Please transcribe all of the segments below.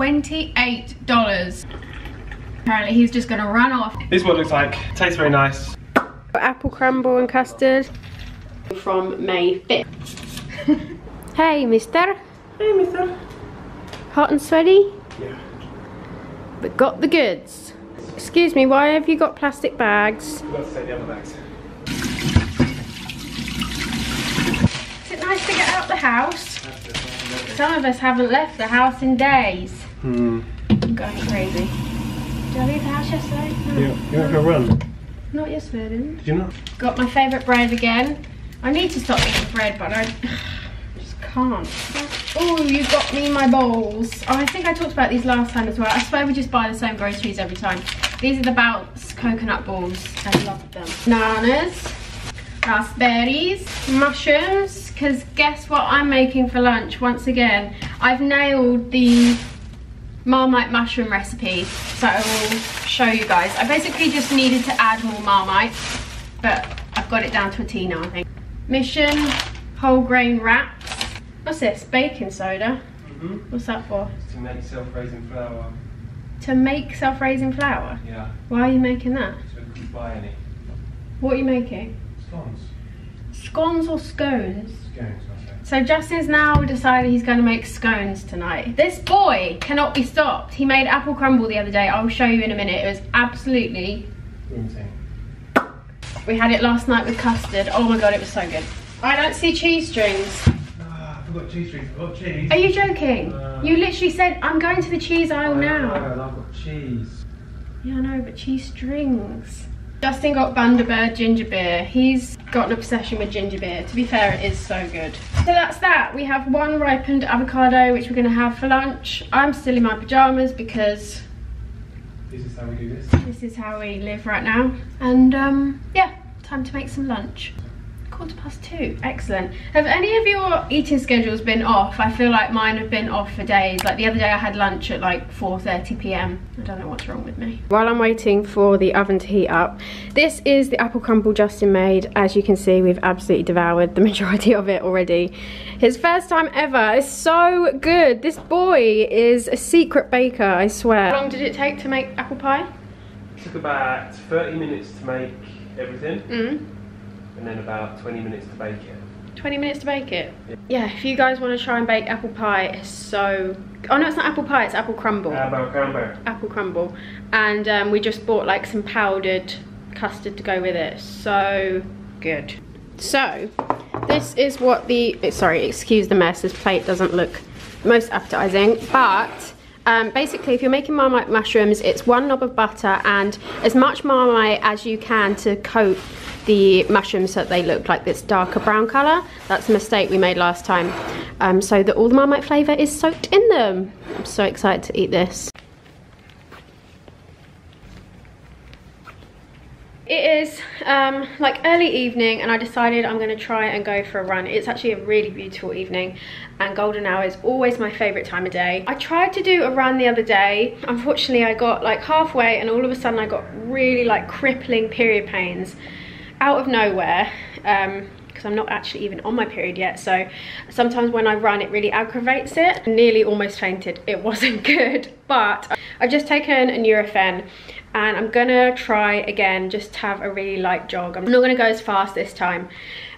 $28. Apparently he's just gonna run off. This is what it looks like. Tastes very nice. Apple crumble and custard from May 5th. hey, mister. Hey, mister. Hot and sweaty? Yeah. But got the goods. Excuse me, why have you got plastic bags? We've got to take the other bags. Is it nice to get out the house? Some of us haven't left the house in days. Hmm. I'm going crazy. Did I leave the house yesterday? No. You, you want to run? Not yesterday, I didn't. Did you not? Got my favourite bread again. I need to stop eating bread, but I just can't. Oh, you got me my bowls. Oh, I think I talked about these last time as well. I swear we just buy the same groceries every time. These are the Bounce coconut balls. I love them. Bananas, raspberries, mushrooms, because guess what I'm making for lunch once again? I've nailed the Marmite mushroom recipe that I will show you guys. I basically just needed to add more Marmite, but I've got it down to a T now, I think. Mission whole grain wraps. What's this? Baking soda? Mm-hmm. What's that for? To make self-raising flour. To make self-raising flour? Yeah. Why are you making that? So we couldn't buy any. What are you making? Scones. Scones or scones? Scones. So Justin's now decided he's going to make scones tonight. This boy cannot be stopped. He made apple crumble the other day. I'll show you in a minute. It was absolutely... Room We had it last night with custard. Oh my god, it was so good. I don't see cheese strings. Ah, I forgot cheese strings. I've got cheese. Are you joking? Uh, you literally said, I'm going to the cheese aisle I now. know, I've got cheese. Yeah, I know, but cheese strings. Justin got Bundaberg ginger beer. He's got an obsession with ginger beer. To be fair, it is so good. So that's that. We have one ripened avocado, which we're going to have for lunch. I'm still in my pyjamas because This is how we do this. this is how we live right now. And um, yeah, time to make some lunch. Quarter past two, excellent. Have any of your eating schedules been off? I feel like mine have been off for days. Like the other day I had lunch at like 4.30pm. I don't know what's wrong with me. While I'm waiting for the oven to heat up, this is the apple crumble Justin made. As you can see, we've absolutely devoured the majority of it already. His first time ever. It's so good. This boy is a secret baker, I swear. How long did it take to make apple pie? It took about 30 minutes to make everything Mm. And then about 20 minutes to bake it. 20 minutes to bake it. Yeah, if you guys want to try and bake apple pie, it's so... Oh no, it's not apple pie, it's apple crumble. About crumble? apple crumble. And um, we just bought like some powdered custard to go with it. So good. So, this is what the... eh, Sorry, excuse the mess. This plate doesn't look most appetizing. But... Um, basically, if you're making Marmite mushrooms, it's one knob of butter and as much Marmite as you can to coat the mushrooms so that they look like this darker brown colour. That's a mistake we made last time. Um, so that all the Marmite flavour is soaked in them. I'm so excited to eat this. It is um, like early evening and I decided I'm going to try and go for a run. It's actually a really beautiful evening and golden hour is always my favourite time of day. I tried to do a run the other day. Unfortunately I got like halfway and all of a sudden I got really like crippling period pains out of nowhere. Um, because I'm not actually even on my period yet so sometimes when I run it really aggravates it nearly almost fainted it wasn't good but I've just taken a Nurofen and I'm gonna try again just have a really light jog I'm not gonna go as fast this time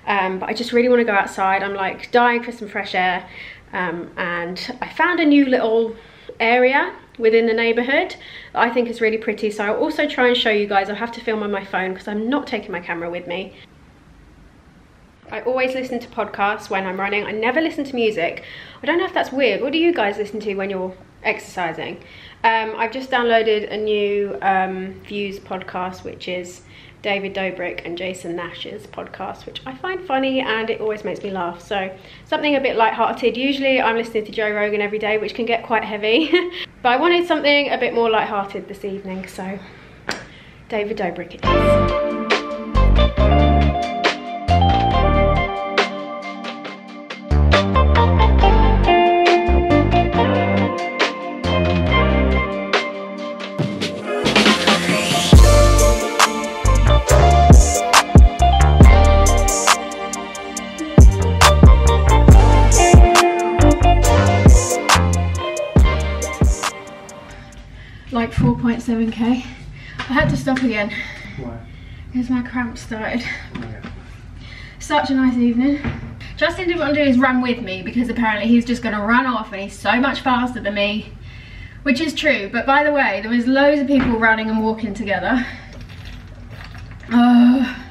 um, but I just really want to go outside I'm like dying for some fresh air um, and I found a new little area within the neighborhood that I think is really pretty so I'll also try and show you guys I'll have to film on my phone because I'm not taking my camera with me I always listen to podcasts when I'm running. I never listen to music. I don't know if that's weird. What do you guys listen to when you're exercising? Um, I've just downloaded a new um, Views podcast, which is David Dobrik and Jason Nash's podcast, which I find funny and it always makes me laugh. So something a bit light-hearted. Usually I'm listening to Joe Rogan every day, which can get quite heavy. but I wanted something a bit more light-hearted this evening, so David Dobrik it is. Like 4.7k. I had to stop again Why? because my cramps started. Oh, yeah. Such a nice evening. Justin didn't want to do his run with me because apparently he's just going to run off and he's so much faster than me. Which is true, but by the way, there was loads of people running and walking together. Oh.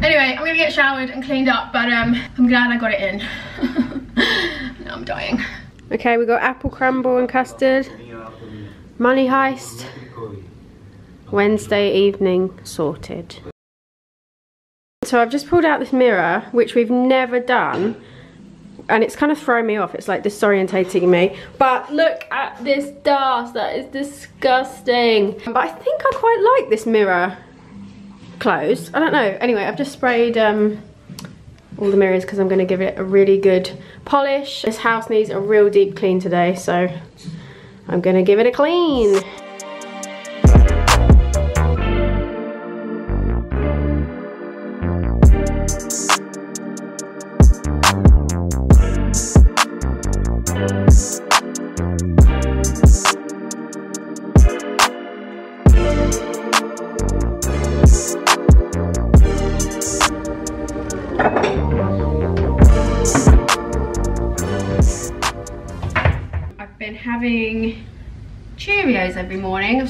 Anyway, I'm gonna get showered and cleaned up, but um, I'm glad I got it in. now I'm dying. Okay, we got apple crumble and custard. Money heist. Wednesday evening sorted. So I've just pulled out this mirror, which we've never done. And it's kind of thrown me off. It's like disorientating me. But look at this dust. That is disgusting. But I think I quite like this mirror closed. I don't know. Anyway, I've just sprayed um, all the mirrors because I'm going to give it a really good polish. This house needs a real deep clean today, so I'm to give it a clean.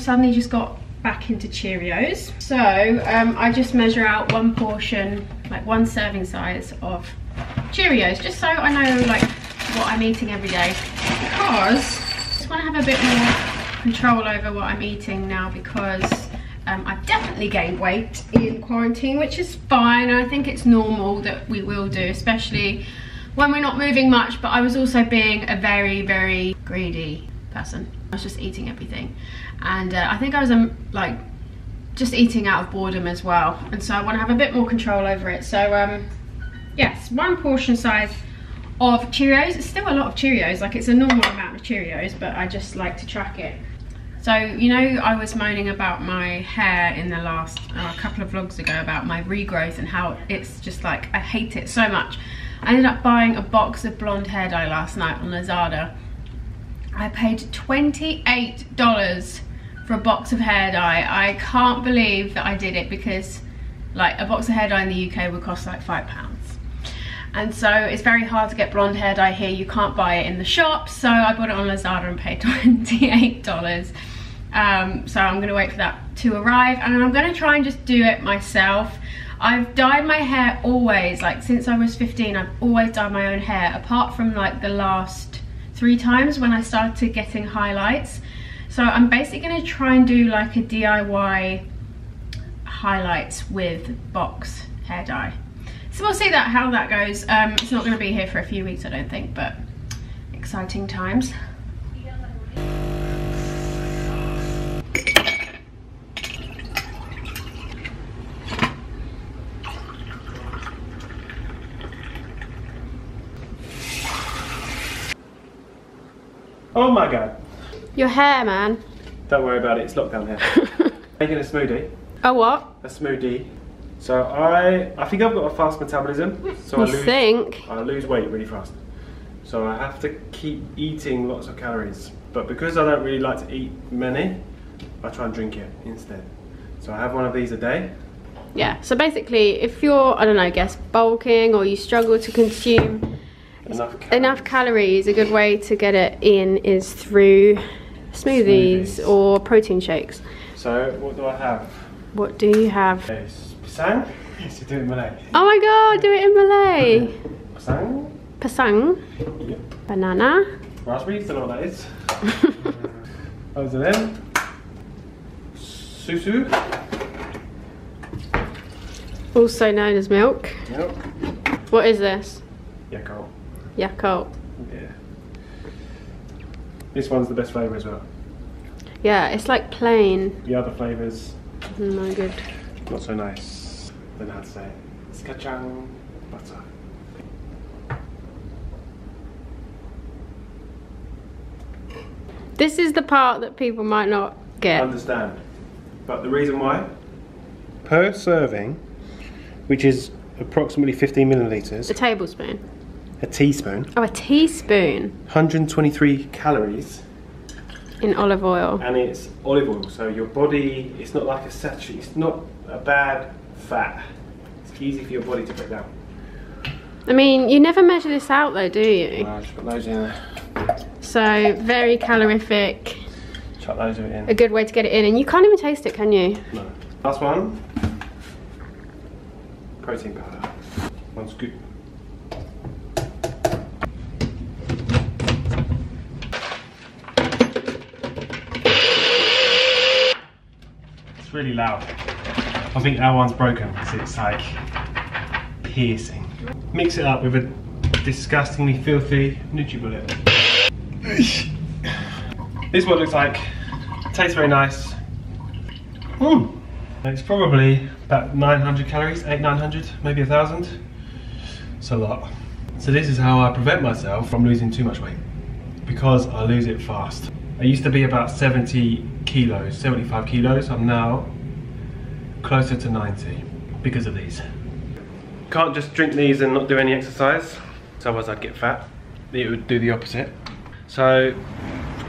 Suddenly just got back into Cheerios. So um, I just measure out one portion, like one serving size of Cheerios, just so I know like what I'm eating every day. Because I just want to have a bit more control over what I'm eating now because um, I've definitely gained weight in quarantine, which is fine. I think it's normal that we will do, especially when we're not moving much, but I was also being a very, very greedy person. I was just eating everything. And uh, I think I was um, like just eating out of boredom as well. And so I want to have a bit more control over it. So um, yes, one portion size of Cheerios. It's still a lot of Cheerios, like it's a normal amount of Cheerios, but I just like to track it. So, you know, I was moaning about my hair in the last, uh, couple of vlogs ago about my regrowth and how it's just like, I hate it so much. I ended up buying a box of blonde hair dye last night on Lazada. I paid $28 for a box of hair dye. I can't believe that I did it because like a box of hair dye in the UK would cost like five pounds. And so it's very hard to get blonde hair dye here. You can't buy it in the shops. So I bought it on Lazada and paid $28. Um, so I'm gonna wait for that to arrive and I'm gonna try and just do it myself. I've dyed my hair always, like since I was 15, I've always dyed my own hair, apart from like the last three times when I started getting highlights. So I'm basically gonna try and do like a DIY highlights with box hair dye. So we'll see that how that goes. Um, it's not gonna be here for a few weeks, I don't think, but exciting times. Oh my god. Your hair, man. Don't worry about it, it's lockdown here. Making a smoothie. Oh, what? A smoothie. So I I think I've got a fast metabolism. So I You lose think? I lose weight really fast. So I have to keep eating lots of calories. But because I don't really like to eat many, I try and drink it instead. So I have one of these a day. Yeah, so basically, if you're, I don't know, guess bulking or you struggle to consume Enough calories. enough calories, a good way to get it in is through smoothies, Smoothies. or protein shakes. So what do I have? What do you have? Pisang? Yes, you do it in Malay. Oh my god, do it in Malay. Pisang? Pasang, Yep. banana. Raspberries, don't know what that is. Those are them. Susu. Also known as milk. Yep. What is this? Yakult. Yakult. Yeah. This one's the best flavour as well. Yeah, it's like plain. The other flavours, mm, No good. not so nice. Don't know how to say it. It's butter. This is the part that people might not get. Understand. But the reason why? Per serving, which is approximately 15 millilitres. A tablespoon. A teaspoon, Oh, a teaspoon. 123 calories, In olive oil. and it's olive oil. So your body, it's not like a saturated. It's not a bad fat. It's easy for your body to break down. I mean, you never measure this out though, do you? I'll just put those in there. So, very calorific. Chuck those of it A good way to get it in. And you can't even taste it, can you? No. Last one. Protein powder. One scoop. Really loud. I think that one's broken because it's like piercing. Mix it up with a disgustingly filthy NutriBullet. this is what it looks like. Tastes very nice. Mm. It's probably about 900 calories, 8, 900, maybe a thousand. It's a lot. So this is how I prevent myself from losing too much weight because I lose it fast. I used to be about 70 kilos, 75 kilos. I'm now closer to 90 because of these. Can't just drink these and not do any exercise, otherwise I'd get fat. It would do the opposite. So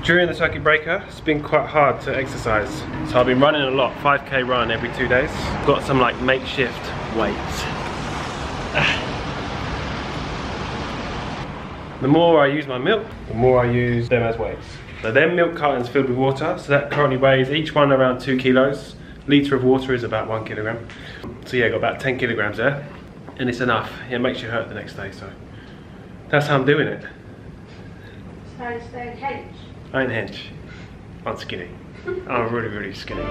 during the circuit breaker, it's been quite hard to exercise. So I've been running a lot, 5k run every two days. Got some like makeshift weights. The more I use my milk, the more I use them as weights. So they're milk cartons filled with water, so that currently weighs each one around two kilos. Litre of water is about one kilogram. So yeah, got about 10 kilograms there. And it's enough. It makes you hurt the next day, so that's how I'm doing it. I ain't hench. I'm skinny. I'm really, really skinny.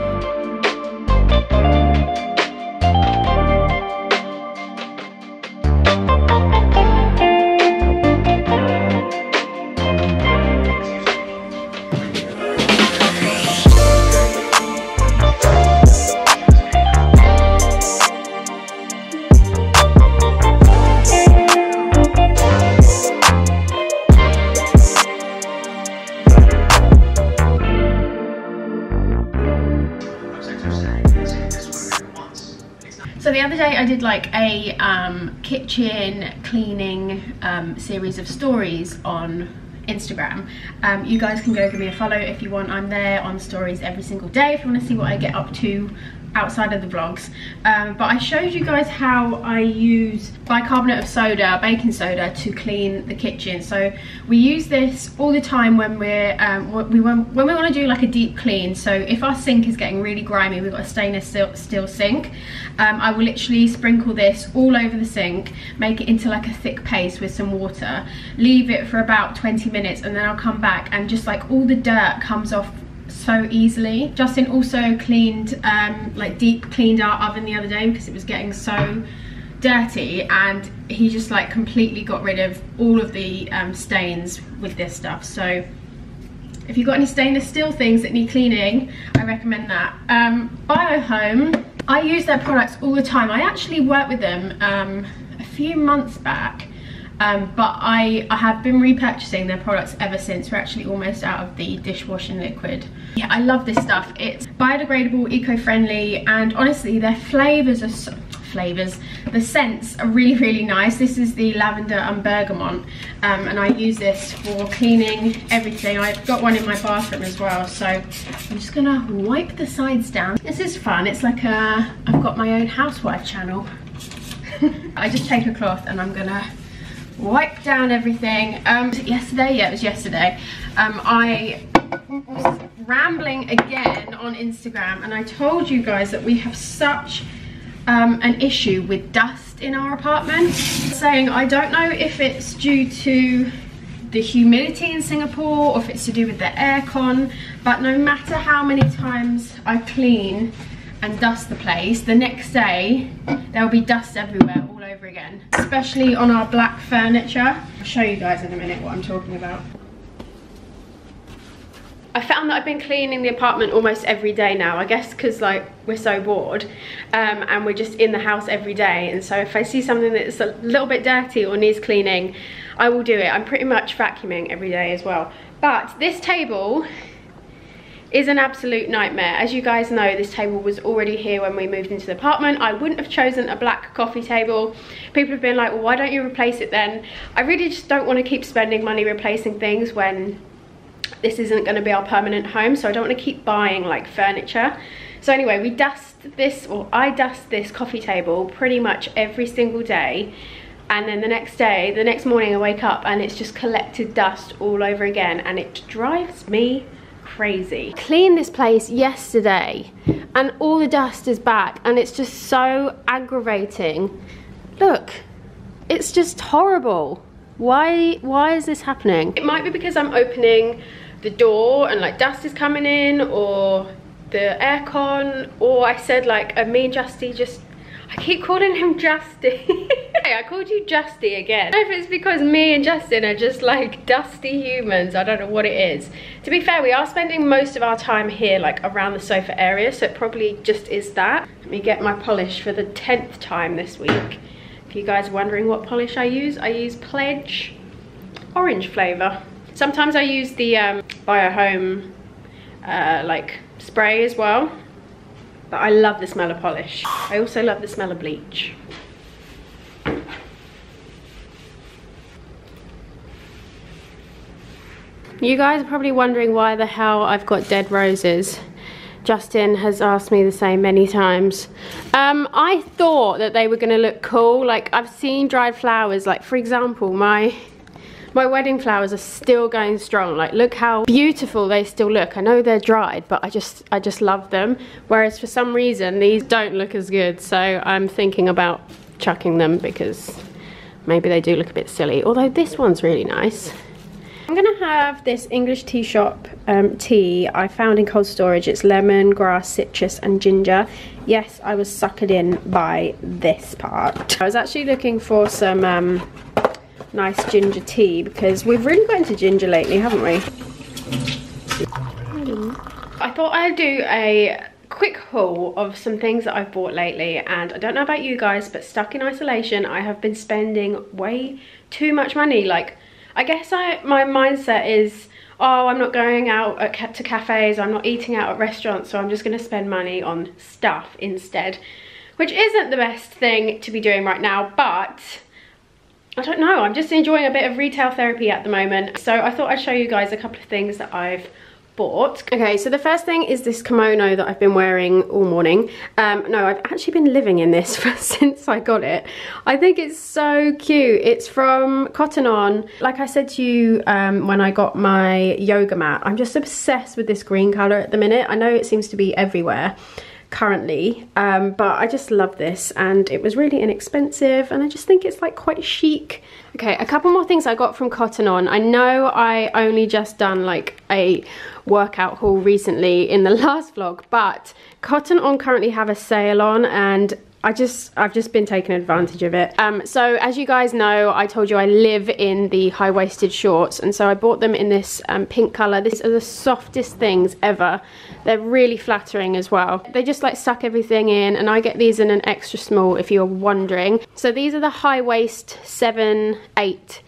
Like a um, kitchen cleaning um, series of stories on Instagram. Um, you guys can go give me a follow if you want. I'm there on stories every single day if you want to see what I get up to outside of the vlogs. Um, but I showed you guys how I use bicarbonate of soda, baking soda to clean the kitchen. So we use this all the time when we're um, we when, when we want to do like a deep clean. So if our sink is getting really grimy, we've got a stainless steel, steel sink. Um, I will literally sprinkle this all over the sink, make it into like a thick paste with some water, leave it for about 20 minutes, and then I'll come back and just like all the dirt comes off so easily. Justin also cleaned, um, like deep cleaned our oven the other day because it was getting so dirty and he just like completely got rid of all of the um, stains with this stuff. So if you've got any stainless steel things that need cleaning, I recommend that. Um, Biohome, I use their products all the time. I actually worked with them um, a few months back um, but I, I have been repurchasing their products ever since. We're actually almost out of the dishwashing liquid. Yeah, I love this stuff. It's biodegradable, eco-friendly, and honestly, their flavors are so, flavors. The scents are really, really nice. This is the lavender and bergamot, um, and I use this for cleaning everything. I've got one in my bathroom as well, so I'm just gonna wipe the sides down. This is fun. It's like a, I've got my own housewife channel. I just take a cloth and I'm gonna wipe down everything. Um, yesterday? Yeah, it was yesterday. Um, I was rambling again on Instagram and I told you guys that we have such um, an issue with dust in our apartment. Saying I don't know if it's due to the humidity in Singapore or if it's to do with the aircon, but no matter how many times I clean and dust the place, the next day there will be dust everywhere over again, especially on our black furniture. I'll show you guys in a minute what I'm talking about. I found that I've been cleaning the apartment almost every day now. I guess because like we're so bored um, and we're just in the house every day. And so if I see something that's a little bit dirty or needs cleaning, I will do it. I'm pretty much vacuuming every day as well. But this table is an absolute nightmare. As you guys know, this table was already here when we moved into the apartment. I wouldn't have chosen a black coffee table. People have been like, well, why don't you replace it then? I really just don't want to keep spending money replacing things when this isn't going to be our permanent home so I don't want to keep buying like furniture so anyway we dust this or I dust this coffee table pretty much every single day and then the next day the next morning I wake up and it's just collected dust all over again and it drives me crazy. Cleaned this place yesterday and all the dust is back and it's just so aggravating. Look it's just horrible. Why why is this happening? It might be because i'm opening the door and like dust is coming in or the aircon or i said like me and justy just i keep calling him justy I called you Justy again. I don't know if it's because me and Justin are just like dusty humans. I don't know what it is. To be fair, we are spending most of our time here like around the sofa area. So it probably just is that. Let me get my polish for the 10th time this week. If you guys are wondering what polish I use, I use Pledge orange flavour. Sometimes I use the um, Biohome uh, like spray as well. But I love the smell of polish. I also love the smell of bleach. You guys are probably wondering why the hell I've got dead roses. Justin has asked me the same many times. Um, I thought that they were going to look cool. Like, I've seen dried flowers. Like, for example, my my wedding flowers are still going strong. Like, look how beautiful they still look. I know they're dried, but I just, I just love them. Whereas for some reason, these don't look as good. So I'm thinking about chucking them because maybe they do look a bit silly. Although this one's really nice. I'm gonna have this English tea shop um, tea I found in cold storage. It's lemon, grass, citrus and ginger. Yes, I was suckered in by this part. I was actually looking for some um, nice ginger tea because we've really got into ginger lately, haven't we? I thought I'd do a quick haul of some things that I've bought lately and I don't know about you guys but stuck in isolation I have been spending way too much money like I guess I my mindset is, oh, I'm not going out at, to cafes, I'm not eating out at restaurants, so I'm just gonna spend money on stuff instead, which isn't the best thing to be doing right now, but I don't know, I'm just enjoying a bit of retail therapy at the moment. So I thought I'd show you guys a couple of things that I've bought. Okay, so the first thing is this kimono that I've been wearing all morning. Um, no, I've actually been living in this for, since I got it. I think it's so cute. It's from Cotton On. Like I said to you um, when I got my yoga mat, I'm just obsessed with this green colour at the minute. I know it seems to be everywhere currently um, but I just love this and it was really inexpensive and I just think it's like quite chic. Okay a couple more things I got from Cotton On. I know I only just done like a workout haul recently in the last vlog but Cotton On currently have a sale on and I just, I've just been taking advantage of it. Um, so as you guys know, I told you I live in the high-waisted shorts and so I bought them in this um, pink colour. These are the softest things ever. They're really flattering as well. They just like suck everything in and I get these in an extra small if you're wondering. So these are the high waist 7, 8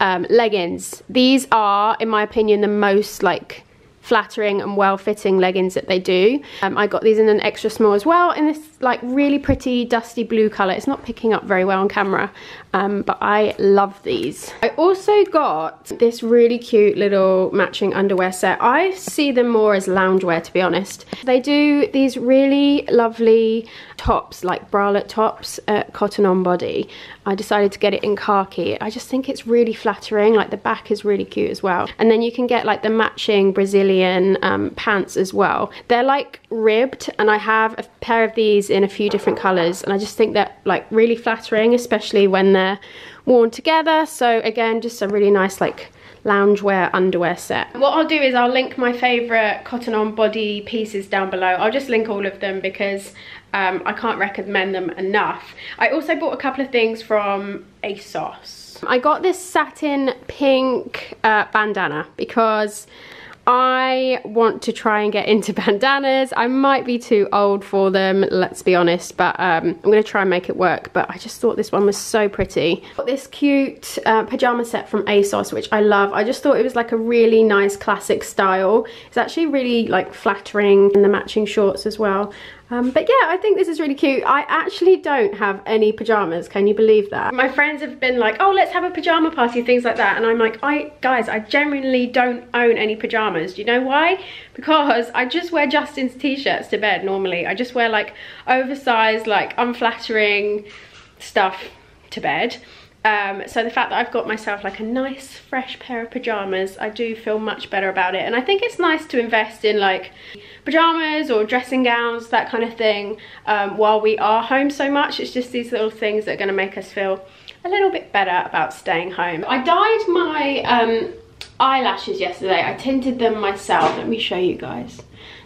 um, leggings. These are, in my opinion, the most like flattering and well-fitting leggings that they do. Um, I got these in an extra small as well in this like really pretty dusty blue colour. It's not picking up very well on camera, um, but I love these. I also got this really cute little matching underwear set. I see them more as loungewear to be honest. They do these really lovely tops, like bralette tops Cotton On Body. I decided to get it in khaki. I just think it's really flattering, like the back is really cute as well. And then you can get like the matching Brazilian um, pants as well. They're like ribbed and I have a pair of these in a few different colours and I just think they're like really flattering, especially when they're worn together. So again, just a really nice like loungewear underwear set. What I'll do is I'll link my favourite cotton on body pieces down below. I'll just link all of them because um, I can't recommend them enough. I also bought a couple of things from ASOS. I got this satin pink uh, bandana because I want to try and get into bandanas. I might be too old for them, let's be honest, but um, I'm going to try and make it work. But I just thought this one was so pretty. Got this cute uh, pyjama set from ASOS, which I love. I just thought it was like a really nice classic style. It's actually really like flattering in the matching shorts as well. Um, but yeah, I think this is really cute. I actually don't have any pajamas. Can you believe that? My friends have been like, oh, let's have a pajama party, things like that. And I'm like, I guys, I genuinely don't own any pajamas. Do you know why? Because I just wear Justin's t-shirts to bed normally. I just wear like oversized, like unflattering stuff to bed. Um, so the fact that I've got myself like a nice fresh pair of pajamas, I do feel much better about it. And I think it's nice to invest in like pajamas or dressing gowns, that kind of thing, um, while we are home so much. It's just these little things that are gonna make us feel a little bit better about staying home. I dyed my um, eyelashes yesterday. I tinted them myself. Let me show you guys.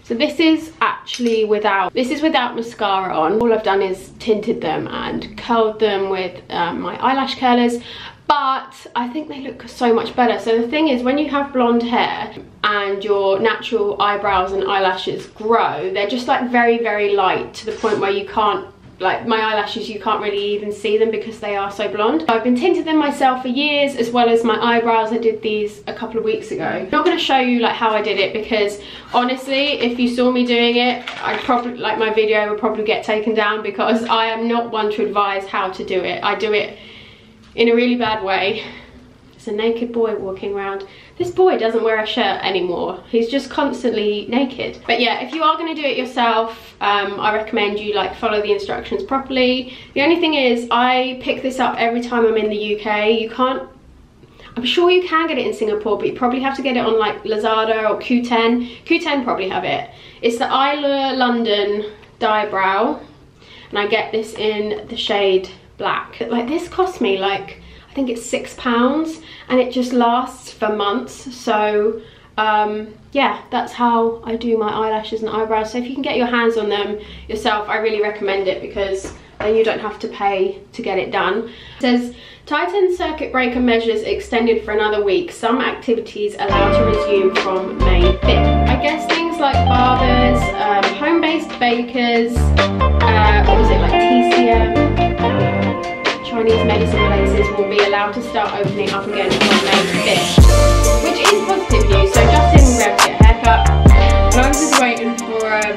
So this is actually without, this is without mascara on. All I've done is tinted them and curled them with um, my eyelash curlers but I think they look so much better. So the thing is, when you have blonde hair and your natural eyebrows and eyelashes grow, they're just like very, very light to the point where you can't like my eyelashes you can't really even see them because they are so blonde. I've been tinted them myself for years as well as my eyebrows. I did these a couple of weeks ago. I'm not going to show you like how I did it because honestly if you saw me doing it I'd probably like my video would probably get taken down because I am not one to advise how to do it. I do it in a really bad way. It's a naked boy walking around. This boy doesn't wear a shirt anymore. He's just constantly naked. But yeah, if you are gonna do it yourself, um, I recommend you like follow the instructions properly. The only thing is, I pick this up every time I'm in the UK. You can't I'm sure you can get it in Singapore, but you probably have to get it on like Lazada or Qoo10. Qoo10 probably have it. It's the Eylure London Dybrow, and I get this in the shade black. Like this cost me like, think it's six pounds and it just lasts for months. So um, yeah, that's how I do my eyelashes and eyebrows. So if you can get your hands on them yourself, I really recommend it because then you don't have to pay to get it done. It says, Titan circuit breaker measures extended for another week. Some activities allowed to resume from May 5th. I guess things like barbers, um, home-based bakers, uh, what was it, like TCM, Chinese medicine places will be allowed to start opening up again on May 5th, which is positive news. So Justin grabbed get a haircut, and I was just waiting for um,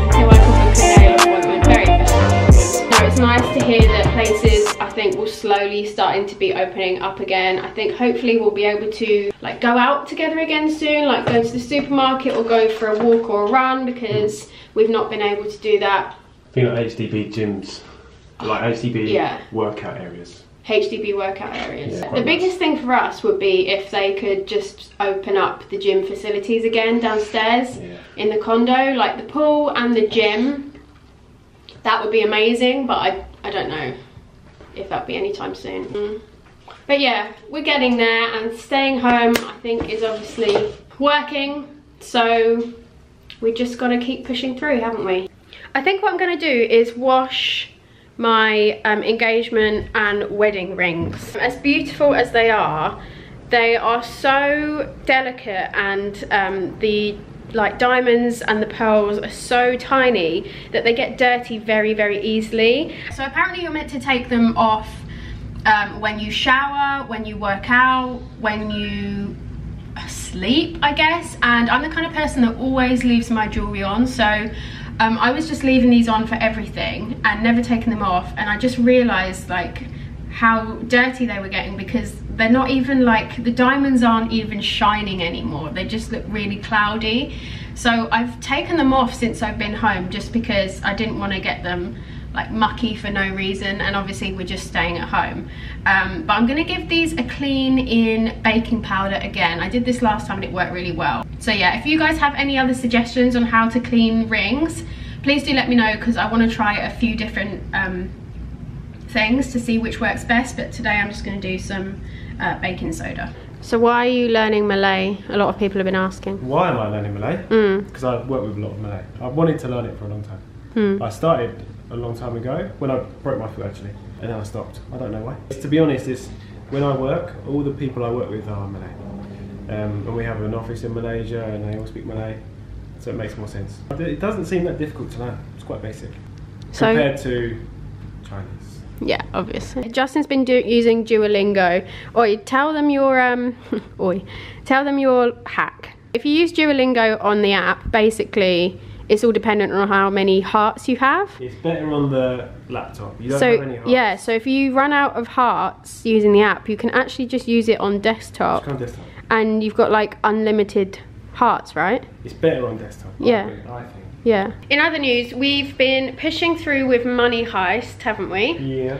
until I could book a nail appointment. Very festive. Now it's nice to hear that places I think will slowly starting to be opening up again. I think hopefully we'll be able to like go out together again soon, like go to the supermarket or go for a walk or a run because we've not been able to do that. I think like HDB gyms like HDB yeah. workout areas. HDB workout areas. Yeah, the biggest thing for us would be if they could just open up the gym facilities again downstairs yeah. in the condo, like the pool and the gym. That would be amazing, but I, I don't know if that'll be anytime soon. Mm. But yeah, we're getting there and staying home I think is obviously working. So we just got to keep pushing through, haven't we? I think what I'm going to do is wash my um, engagement and wedding rings. As beautiful as they are, they are so delicate and um, the like diamonds and the pearls are so tiny that they get dirty very very easily so apparently you're meant to take them off um, when you shower when you work out when you sleep I guess and I'm the kind of person that always leaves my jewelry on so um, I was just leaving these on for everything and never taking them off. And I just realised like how dirty they were getting because they're not even like the diamonds aren't even shining anymore. They just look really cloudy. So I've taken them off since I've been home just because I didn't want to get them like mucky for no reason and obviously we're just staying at home um, but I'm gonna give these a clean in baking powder again I did this last time and it worked really well so yeah if you guys have any other suggestions on how to clean rings please do let me know because I want to try a few different um, things to see which works best but today I'm just going to do some uh, baking soda so why are you learning Malay? A lot of people have been asking. Why am I learning Malay? Because mm. I work with a lot of Malay. I've wanted to learn it for a long time. Mm. I started a long time ago when I broke my foot actually, and then I stopped. I don't know why. To be honest, it's when I work, all the people I work with are Malay, um, and we have an office in Malaysia, and they all speak Malay, so it makes more sense. It doesn't seem that difficult to learn. It's quite basic so, compared to Chinese. Yeah, obviously. Justin's been do using Duolingo. Oi, tell them your um, oi, tell them your hack. If you use Duolingo on the app, basically it's all dependent on how many hearts you have. It's better on the laptop. You don't so have any hearts. yeah, so if you run out of hearts using the app, you can actually just use it on desktop, It's on desktop. and you've got like unlimited hearts, right? It's better on desktop. Yeah. I think. Yeah. In other news, we've been pushing through with Money Heist, haven't we? Yeah.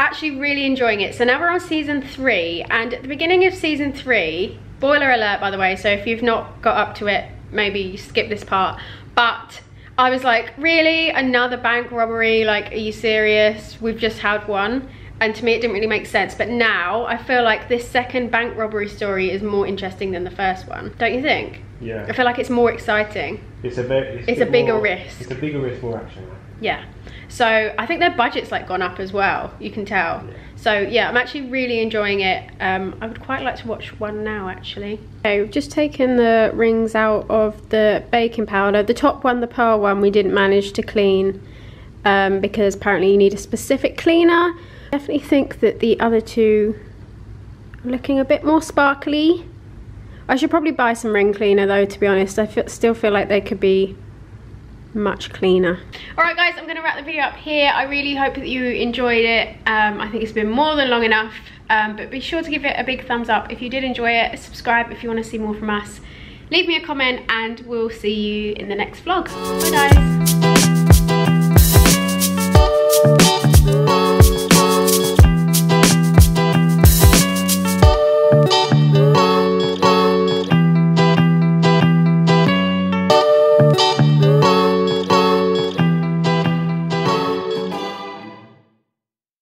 Actually, really enjoying it. So now we're on season three, and at the beginning of season three, boiler alert by the way, so if you've not got up to it, maybe skip this part. But I was like, really? Another bank robbery? Like, are you serious? We've just had one. And to me, it didn't really make sense. But now I feel like this second bank robbery story is more interesting than the first one. Don't you think? Yeah. I feel like it's more exciting. It's a very. It's a bit bigger more- risk. It's a bigger risk, more action. Yeah. So I think their budget's like gone up as well. You can tell. Yeah. So yeah, I'm actually really enjoying it. Um, I would quite like to watch one now actually. We've just taken the rings out of the baking powder. The top one, the pearl one, we didn't manage to clean um, because apparently you need a specific cleaner. Definitely think that the other two are looking a bit more sparkly. I should probably buy some ring cleaner though, to be honest. I feel, still feel like they could be much cleaner. All right guys i'm gonna wrap the video up here. I really hope that you enjoyed it. Um, i think it's been more than long enough. Um, but be sure to give it a big thumbs up. If you did enjoy it subscribe if you want to see more from us. Leave me a comment and we'll see you in the next vlog. Bye guys.